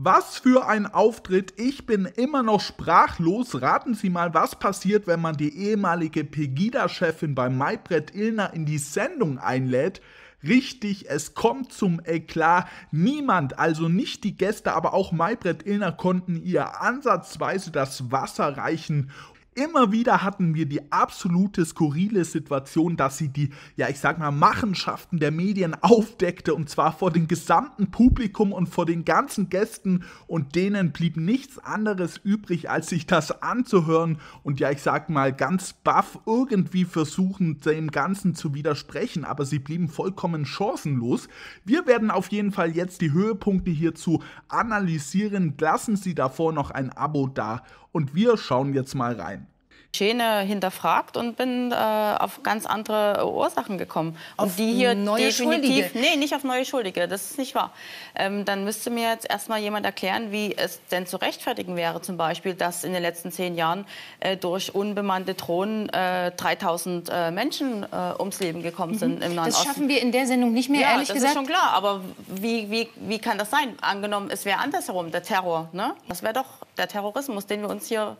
Was für ein Auftritt. Ich bin immer noch sprachlos. Raten Sie mal, was passiert, wenn man die ehemalige Pegida-Chefin bei Maybrit Illner in die Sendung einlädt. Richtig, es kommt zum Eklat. Niemand, also nicht die Gäste, aber auch Maybrit Illner konnten ihr ansatzweise das Wasser reichen Immer wieder hatten wir die absolute skurrile Situation, dass sie die, ja, ich sag mal, Machenschaften der Medien aufdeckte und zwar vor dem gesamten Publikum und vor den ganzen Gästen und denen blieb nichts anderes übrig, als sich das anzuhören und ja, ich sag mal, ganz baff irgendwie versuchen, dem Ganzen zu widersprechen, aber sie blieben vollkommen chancenlos. Wir werden auf jeden Fall jetzt die Höhepunkte hierzu analysieren. Lassen Sie davor noch ein Abo da und wir schauen jetzt mal rein. Schäne hinterfragt und bin äh, auf ganz andere Ursachen gekommen. Auf und die hier neue definitiv, Schuldige? Nee, nicht auf neue Schuldige, das ist nicht wahr. Ähm, dann müsste mir jetzt erstmal jemand erklären, wie es denn zu rechtfertigen wäre, zum Beispiel, dass in den letzten zehn Jahren äh, durch unbemannte Drohnen äh, 3000 äh, Menschen äh, ums Leben gekommen mhm. sind im Nahen Das Osten. schaffen wir in der Sendung nicht mehr, ja, ehrlich das gesagt. Das ist schon klar, aber wie, wie, wie kann das sein? Angenommen, es wäre andersherum, der Terror. Ne? Das wäre doch der Terrorismus, den wir uns hier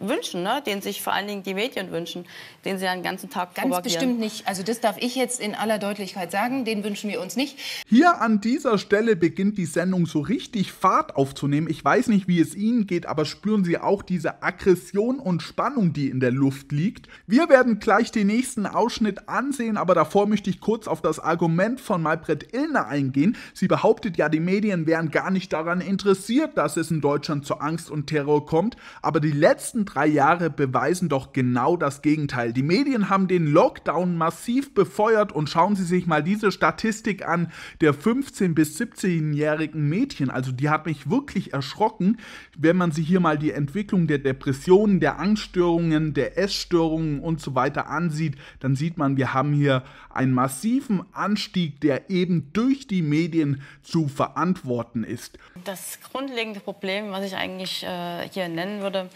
wünschen, ne? den sich vor allen Dingen die Medien wünschen, den sie den ganzen Tag Ganz propagieren. bestimmt nicht. Also das darf ich jetzt in aller Deutlichkeit sagen. Den wünschen wir uns nicht. Hier an dieser Stelle beginnt die Sendung so richtig Fahrt aufzunehmen. Ich weiß nicht, wie es Ihnen geht, aber spüren Sie auch diese Aggression und Spannung, die in der Luft liegt. Wir werden gleich den nächsten Ausschnitt ansehen, aber davor möchte ich kurz auf das Argument von Malbret Illner eingehen. Sie behauptet ja, die Medien wären gar nicht daran interessiert, dass es in Deutschland zu Angst und Terror kommt, aber die letzten drei Jahre beweisen doch genau das Gegenteil. Die Medien haben den Lockdown massiv befeuert und schauen Sie sich mal diese Statistik an der 15- bis 17-jährigen Mädchen. Also die hat mich wirklich erschrocken, wenn man sich hier mal die Entwicklung der Depressionen, der Angststörungen, der Essstörungen und so weiter ansieht, dann sieht man, wir haben hier einen massiven Anstieg, der eben durch die Medien zu verantworten ist. Das grundlegende Problem, was ich eigentlich äh, hier nennen würde,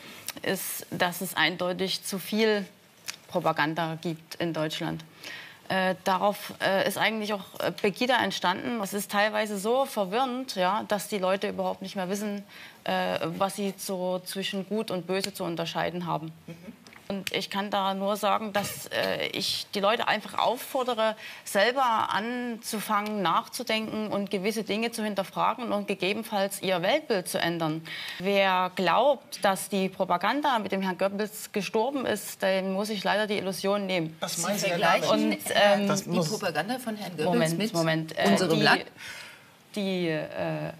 ist, dass es eindeutig zu viel Propaganda gibt in Deutschland. Äh, darauf äh, ist eigentlich auch äh, Pegida entstanden. Es ist teilweise so verwirrend, ja, dass die Leute überhaupt nicht mehr wissen, äh, was sie so zwischen Gut und Böse zu unterscheiden haben. Mhm. Und ich kann da nur sagen, dass äh, ich die Leute einfach auffordere, selber anzufangen, nachzudenken und gewisse Dinge zu hinterfragen und gegebenenfalls ihr Weltbild zu ändern. Wer glaubt, dass die Propaganda mit dem Herrn Goebbels gestorben ist, dem muss ich leider die Illusion nehmen. Das meinen Sie gleich. Und ähm, das die Propaganda von Herrn Goebbels Moment, mit Moment, äh, unserem die, Land? Die, äh,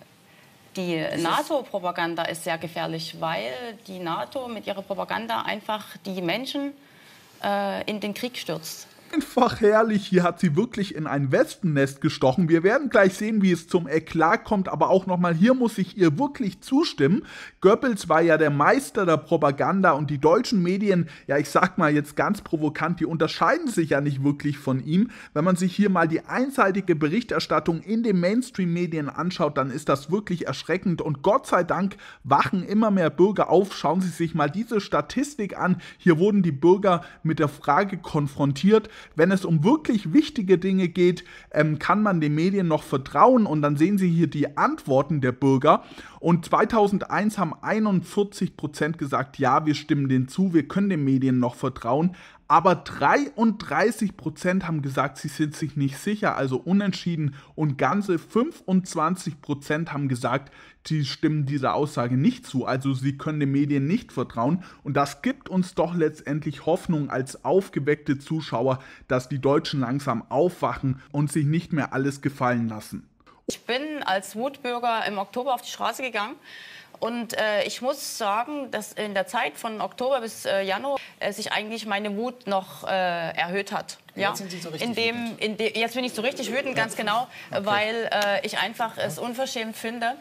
die NATO-Propaganda ist sehr gefährlich, weil die NATO mit ihrer Propaganda einfach die Menschen äh, in den Krieg stürzt einfach herrlich. Hier hat sie wirklich in ein Wespennest gestochen. Wir werden gleich sehen, wie es zum Eklat kommt, aber auch nochmal hier muss ich ihr wirklich zustimmen. Goebbels war ja der Meister der Propaganda und die deutschen Medien, ja, ich sag mal jetzt ganz provokant, die unterscheiden sich ja nicht wirklich von ihm. Wenn man sich hier mal die einseitige Berichterstattung in den Mainstream-Medien anschaut, dann ist das wirklich erschreckend und Gott sei Dank wachen immer mehr Bürger auf. Schauen Sie sich mal diese Statistik an. Hier wurden die Bürger mit der Frage konfrontiert, wenn es um wirklich wichtige Dinge geht, ähm, kann man den Medien noch vertrauen und dann sehen Sie hier die Antworten der Bürger. Und 2001 haben 41 Prozent gesagt, ja, wir stimmen denen zu, wir können den Medien noch vertrauen. Aber 33 Prozent haben gesagt, sie sind sich nicht sicher, also unentschieden. Und ganze 25 Prozent haben gesagt, sie stimmen dieser Aussage nicht zu. Also sie können den Medien nicht vertrauen. Und das gibt uns doch letztendlich Hoffnung als aufgeweckte Zuschauer, dass die Deutschen langsam aufwachen und sich nicht mehr alles gefallen lassen. Ich bin als Wutbürger im Oktober auf die Straße gegangen. Und äh, ich muss sagen, dass in der Zeit von Oktober bis äh, Januar sich eigentlich meine Wut noch äh, erhöht hat. Ja? Jetzt sind Sie so richtig in dem, in de, Jetzt bin ich so richtig wütend, ganz genau, okay. weil äh, ich einfach es unverschämt finde,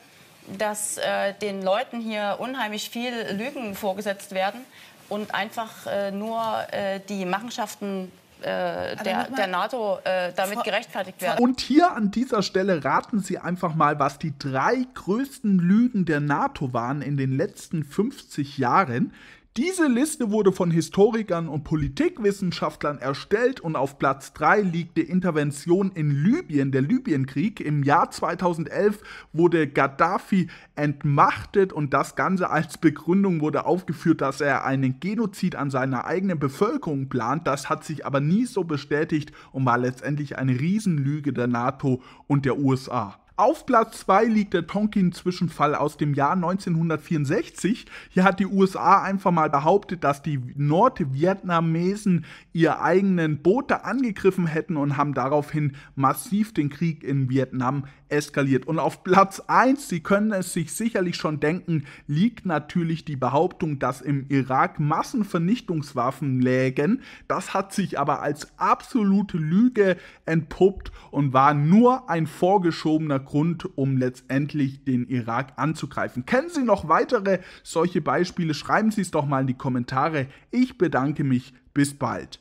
dass äh, den Leuten hier unheimlich viel Lügen vorgesetzt werden und einfach nur die Machenschaften äh, der, der, NATO äh, damit gerechtfertigt werden. Und hier an dieser Stelle raten Sie einfach mal, was die drei größten Lügen der NATO waren in den letzten 50 Jahren. Diese Liste wurde von Historikern und Politikwissenschaftlern erstellt und auf Platz 3 liegt die Intervention in Libyen, der Libyenkrieg. Im Jahr 2011 wurde Gaddafi entmachtet und das Ganze als Begründung wurde aufgeführt, dass er einen Genozid an seiner eigenen Bevölkerung plant. Das hat sich aber nie so bestätigt und war letztendlich eine Riesenlüge der NATO und der USA. Auf Platz 2 liegt der Tonkin-Zwischenfall aus dem Jahr 1964. Hier hat die USA einfach mal behauptet, dass die Nordvietnamesen ihre eigenen Boote angegriffen hätten und haben daraufhin massiv den Krieg in Vietnam eskaliert. Und auf Platz 1, Sie können es sich sicherlich schon denken, liegt natürlich die Behauptung, dass im Irak Massenvernichtungswaffen lägen. Das hat sich aber als absolute Lüge entpuppt und war nur ein vorgeschobener Grund, um letztendlich den Irak anzugreifen. Kennen Sie noch weitere solche Beispiele? Schreiben Sie es doch mal in die Kommentare. Ich bedanke mich. Bis bald.